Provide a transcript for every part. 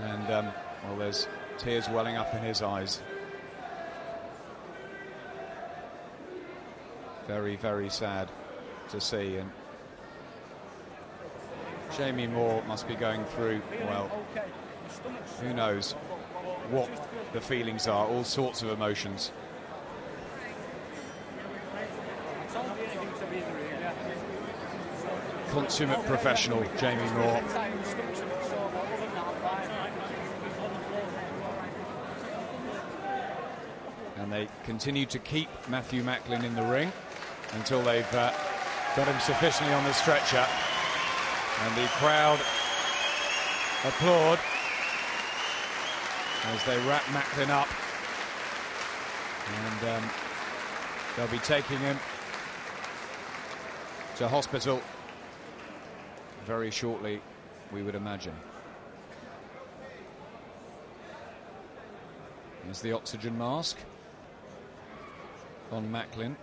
And, um, well, there's tears welling up in his eyes. Very, very sad to see. And Jamie Moore must be going through, well, who knows what the feelings are, all sorts of emotions. Consummate professional, Jamie Moore. And they continue to keep Matthew Macklin in the ring until they've uh, got him sufficiently on the stretcher. And the crowd applaud as they wrap Macklin up. And um, they'll be taking him to hospital very shortly, we would imagine. There's the oxygen mask on Macklin.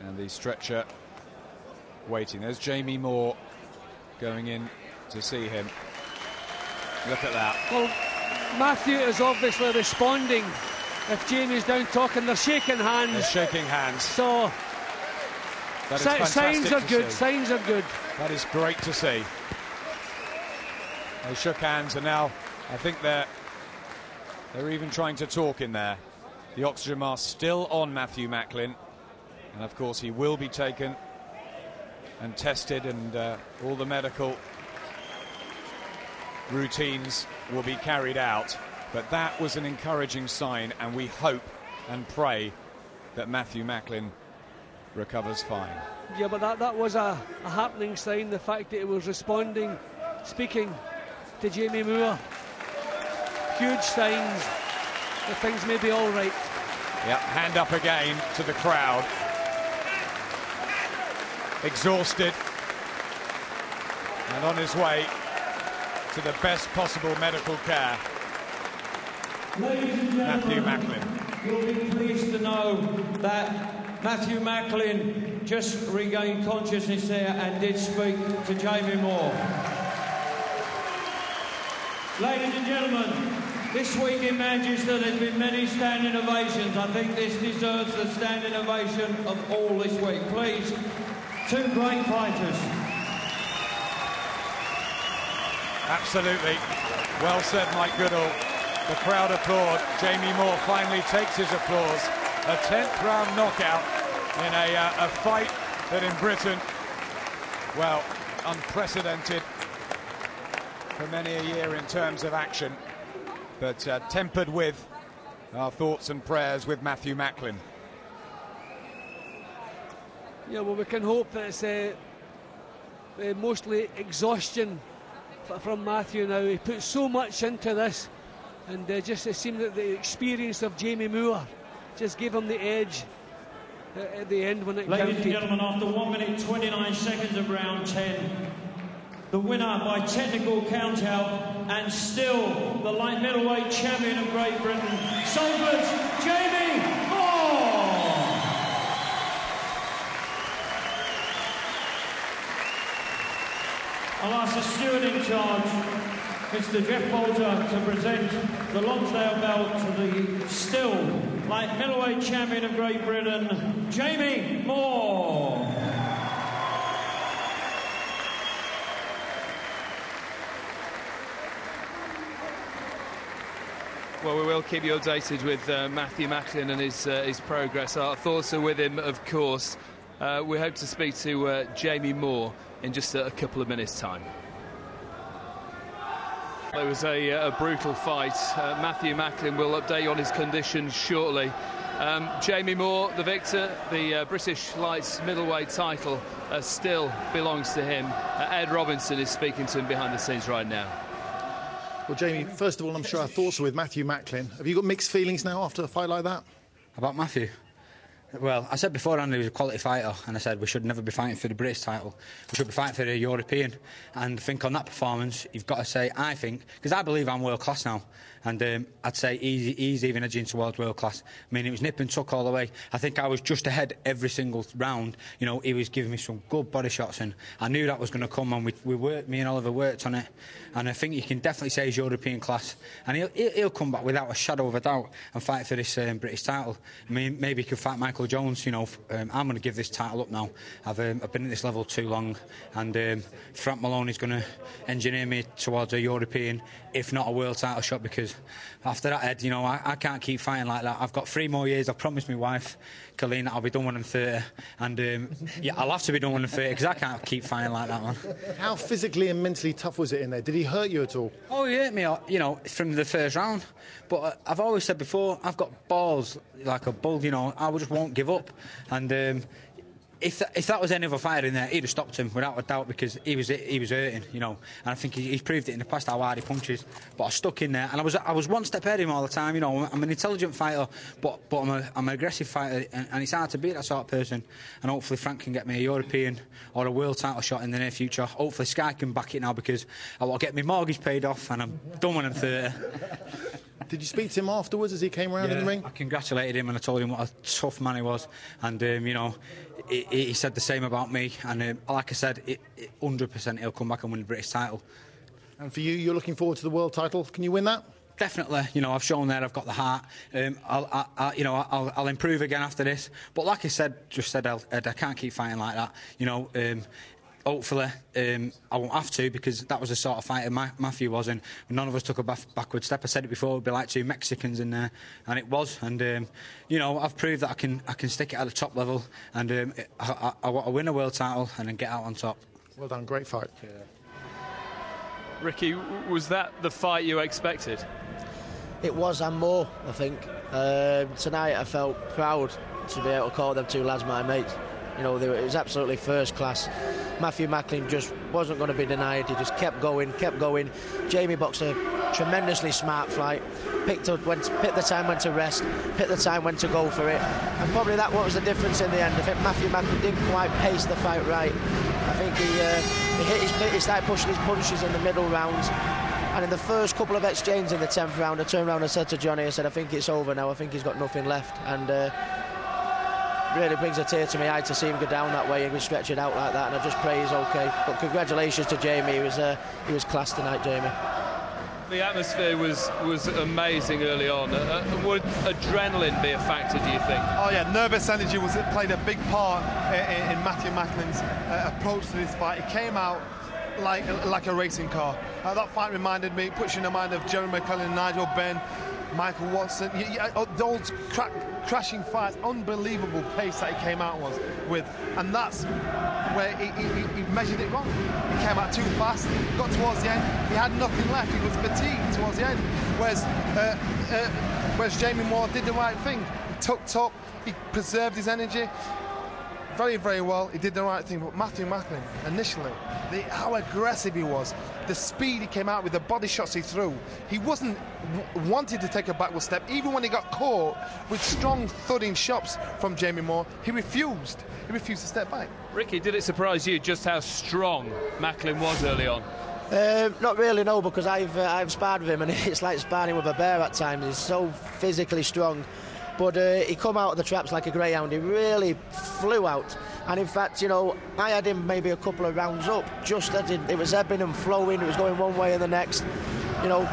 And the stretcher waiting. There's Jamie Moore going in to see him. Look at that. Well, Matthew is obviously responding. If Jamie's down talking, they're shaking hands. They're shaking hands. So That is si- fantastic signs are good. see. Signs are good. That is great to see. They shook hands, and now I think they're they're even trying to talk in there. The oxygen mask still on Matthew Macklin, and of course he will be taken and tested, and uh, all the medical routines will be carried out. But that was an encouraging sign, and we hope and pray that Matthew Macklin recovers fine. Yeah, but that, that was a, a happening sign. The fact that he was responding, speaking to Jamie Moore. Huge signs that things may be all right. Yep, hand up again to the crowd. Exhausted. And on his way to the best possible medical care. Matthew Macklin. You'll be pleased to know that Matthew Macklin just regained consciousness there and did speak to Jamie Moore. Ladies and gentlemen, this week in Manchester there's been many standing ovations. I think this deserves the standing ovation of all this week. Please, two great fighters. Absolutely. Well said, Mike Goodall. The crowd applaud. Jamie Moore finally takes his applause. A 10th round knockout in a, uh, a fight that in Britain, well, unprecedented for many a year in terms of action, but uh, tempered with our thoughts and prayers with Matthew Macklin. Yeah, well, we can hope that it's uh, uh, mostly exhaustion f- from Matthew now. He put so much into this, and uh, just it seemed that the experience of Jamie Moore just gave him the edge uh, at the end when it Ladies counted. and gentlemen, after 1 minute 29 seconds of round 10, the winner by technical countout and still the light middleweight champion of Great Britain, Salford's Jamie Moore! I'll ask the steward in charge, Mr. Jeff Bolter, to present the Lonsdale belt to the still light middleweight champion of Great Britain, Jamie Moore. Well, we will keep you updated with uh, Matthew Macklin and his uh, his progress. Our thoughts are with him, of course. Uh, we hope to speak to uh, Jamie Moore in just a, a couple of minutes' time. It was a, uh, a brutal fight. Uh, Matthew Macklin will update you on his condition shortly. Um, Jamie Moore, the victor, the British Lights middleweight title still belongs to him. Ed Robinson is speaking to him behind the scenes right now. Well, Jamie, first of all, I'm sure our thoughts are with Matthew Macklin. Have you got mixed feelings now after a fight like that? About Matthew? Well, I said beforehand he was a quality fighter, and I said we should never be fighting for the British title. We should be fighting for the European. And I think on that performance, you've got to say, I think, because I believe I'm world class now, and um, I'd say he's, he's even edging towards world class. I mean, it was nip and tuck all the way. I think I was just ahead every single round. You know, he was giving me some good body shots, and I knew that was going to come, and we, we worked, me and Oliver worked on it. And I think you can definitely say he's European class, and he'll, he'll come back without a shadow of a doubt and fight for this um, British title. I mean, maybe he could fight Michael Jones. You know, um, I'm going to give this title up now. I've, um, I've been at this level too long, and um, Frank Maloney's going to engineer me towards a European, if not a world title shot, because after that, Ed, you know, I, I can't keep fighting like that. I've got three more years. I've promised my wife, Colleen, I'll be done when I'm 30, and um, yeah, I'll have to be done when I'm 30 because I can't keep fighting like that, man. How physically and mentally tough was it in there? Did he hurt you at all? Oh, he hurt me, uh, you know, from the first round. But uh, I've always said before, I've got balls like a bull, you know, I just won't give up. And um, if that, if that was any other fighter in there, he'd have stopped him without a doubt because he was he was hurting, you know. And I think he, he's proved it in the past how hard he punches. But I stuck in there, and I was I was one step ahead of him all the time, you know. I'm an intelligent fighter, but but I'm, a, I'm an aggressive fighter, and, and it's hard to beat that sort of person. And hopefully Frank can get me a European or a world title shot in the near future. Hopefully Sky can back it now because I want to get my mortgage paid off, and I'm done when I'm 30. Did you speak to him afterwards as he came around in the ring? I congratulated him and I told him what a tough man he was. And, um, you know, he, he, said the same about me. And um, like I said, it, it, 100% he'll come back and win the British title. And for you, you're looking forward to the world title. Can you win that? Definitely, you know, I've shown there I've got the heart. Um, I'll, I, I, you know, I'll, I'll, improve again after this. But like I said, just said, Ed, I can't keep fighting like that. You know, um, hopefully um, I won't have to because that was the sort of fighter Ma- Matthew was and none of us took a back- backward step. I said it before it would be like two Mexicans in there and it was and um, you know I've proved that I can I can stick it at the top level and um, I, I, I, want to win a world title and then get out on top. Well done great fight. Yeah. Ricky was that the fight you expected? It was and more I think. Um, tonight I felt proud to be able to call them two lads my mates you know, it was absolutely first class. Matthew Macklin just wasn't going to be denied. He just kept going, kept going. Jamie Boxer, tremendously smart fight. Picked up, went, picked the time when to rest, picked the time when to go for it. And probably that was the difference in the end. I think Matthew Macklin didn't quite pace the fight right. I think he, uh, he hit his, he started pushing his punches in the middle rounds. And in the first couple of exchanges in the 10th round, I turned around and said to Johnny, I said, I think it's over now. I think he's got nothing left. And uh, really brings a tear to my eye to see him go down that way and stretch it out like that. And I just pray he's okay. But congratulations to Jamie. He was uh, he was class tonight, Jamie. The atmosphere was was amazing early on. Uh, uh, would adrenaline be a factor? Do you think? Oh yeah, nervous energy was played a big part in, in Matthew Macklin's uh, approach to this fight. He came out like like a racing car. Uh, that fight reminded me, puts you in the mind of Gerald McClellan, Nigel Benn, Michael Watson. You, you, uh, those crack, crashing fights, unbelievable pace that he came out was with, and that's where he, he, he, measured it wrong. He came out too fast, got towards the end, he had nothing left. He was fatigued towards the end. Whereas, uh, uh, whereas Jamie Moore did the right thing. He tucked up, he preserved his energy, very, very well. He did the right thing. But Matthew Macklin, initially, the, how aggressive he was, the speed he came out with, the body shots he threw, he wasn't w- wanted to take a backward step. Even when he got caught with strong thudding shots from Jamie Moore, he refused. He refused to step back. Ricky, did it surprise you just how strong Macklin was early on? Uh, not really, no, because I've uh, I've sparred with him, and it's like sparring with a bear at times. He's so physically strong but uh, he come out of the traps like a greyhound. He really flew out. And in fact, you know, I had him maybe a couple of rounds up, just as it, it was ebbing and flowing. It was going one way and the next. You know,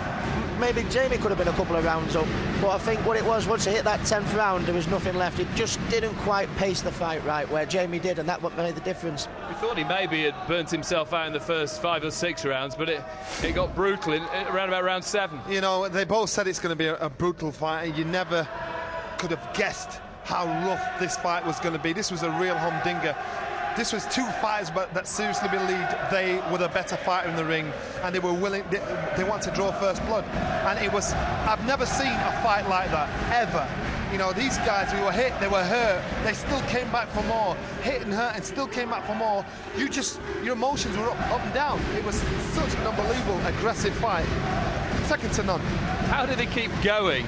maybe Jamie could have been a couple of rounds up. But I think what it was, once he hit that 10th round, there was nothing left. It just didn't quite pace the fight right, where Jamie did, and that what made the difference. We thought he maybe had burnt himself out in the first five or six rounds, but it, it got brutal in, around about round seven. You know, they both said it's going to be a, a brutal fight. You never could have guessed how rough this fight was going to be. This was a real humdinger. This was two fighters but that seriously believed they were the better fighter in the ring and they were willing, they, they want to draw first blood. And it was, I've never seen a fight like that, ever. You know, these guys who were hit, they were hurt, they still came back for more. Hit and hurt and still came back for more. You just, your emotions were up, up and down. It was such an unbelievable, aggressive fight. Second to none. How did they keep going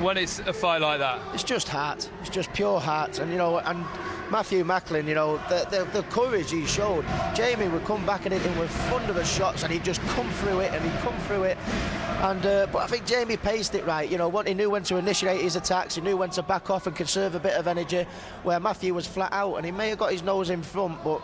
when it's a fight like that? It's just heart. It's just pure heart. And, you know, and Matthew Macklin, you know, the, the, the courage he showed. Jamie would come back at it with thunderous shots and he'd just come through it and he'd come through it. And uh, But I think Jamie paced it right. You know, what he knew when to initiate his attacks, he knew when to back off and conserve a bit of energy, where Matthew was flat out and he may have got his nose in front, but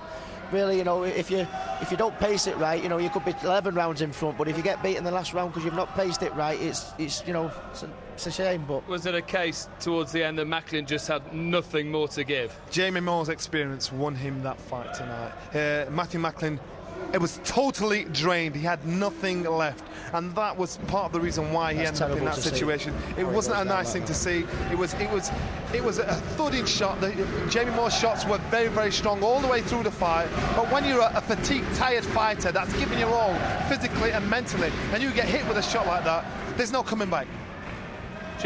really, you know, if you if you don't pace it right, you know, you could be 11 rounds in front. But if you get beat in the last round because you've not paced it right, it's it's you know, it's a, it's a shame. But was it a case towards the end that Macklin just had nothing more to give? Jamie Moore's experience won him that fight tonight. Uh, Matthew Macklin it was totally drained. He had nothing left, and that was part of the reason why he That's ended up in that situation. See. It wasn't a nice thing to see. It was, it was, it was a thudding shot. The, Jamie Moore's shots were very, very strong all the way through the fight. But when you're a, a fatigued, tired fighter that's giving your all physically and mentally, and you get hit with a shot like that, there's no coming back.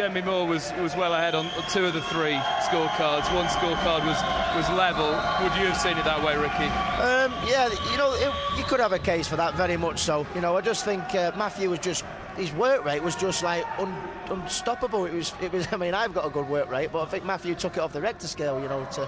Jamie Moore was was well ahead on two of the three scorecards. One scorecard was was level. Would you have seen it that way, Ricky? Um, yeah, you know, it, you could have a case for that, very much so. You know, I just think uh, Matthew was just his work rate was just like un, unstoppable. It was, it was. I mean, I've got a good work rate, but I think Matthew took it off the Richter scale. You know, to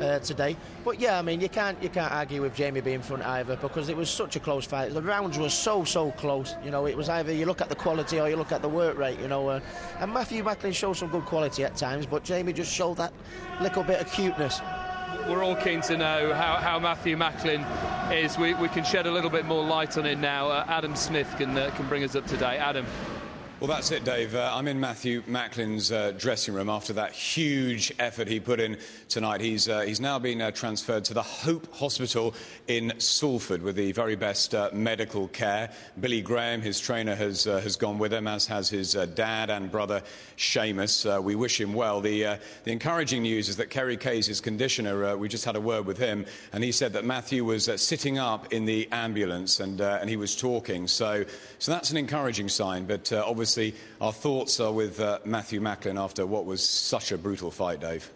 uh, today. But yeah, I mean, you can't you can't argue with Jamie being front either because it was such a close fight. The rounds were so so close. You know, it was either you look at the quality or you look at the work rate. You know, uh, and Matthew Macklin showed some good quality at times, but Jamie just showed that little bit of cuteness we're all keen to know how, how Matthew Macklin is. We, we can shed a little bit more light on it now. Uh, Adam Smith can, uh, can bring us up to date. Adam. Well, that's it, Dave. Uh, I'm in Matthew Macklin's uh, dressing room after that huge effort he put in tonight. He's, uh, he's now been uh, transferred to the Hope Hospital in Salford with the very best uh, medical care. Billy Graham, his trainer, has, uh, has gone with him, as has his dad and brother Seamus. we wish him well. The, the encouraging news is that Kerry Kayes, his conditioner, we just had a word with him, and he said that Matthew was sitting up in the ambulance and, and he was talking. So, so that's an encouraging sign, but obviously obviously, our thoughts are with uh, Matthew Macklin after what was such a brutal fight, Dave.